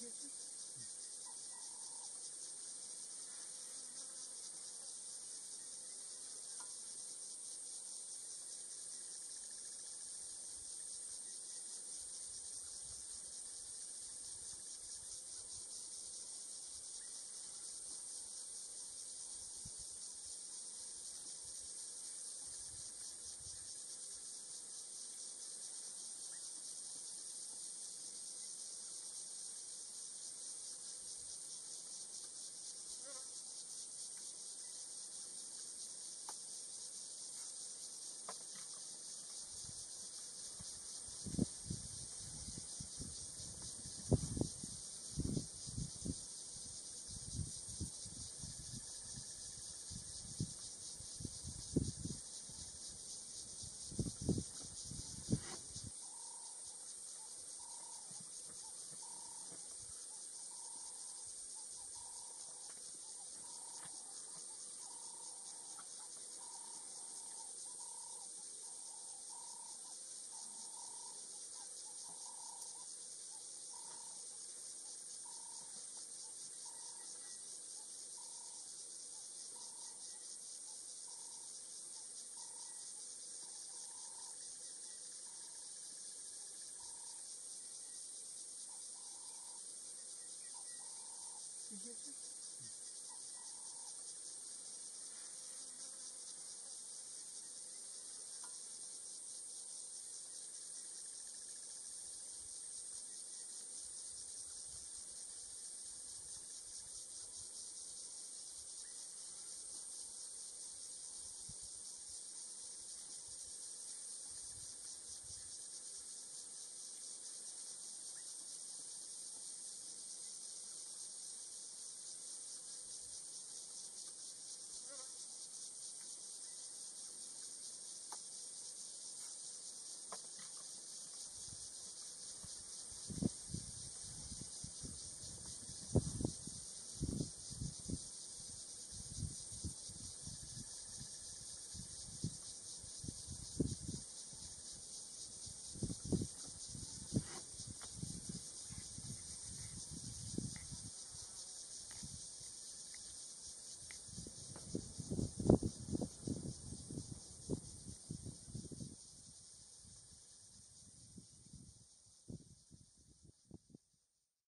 Egypt.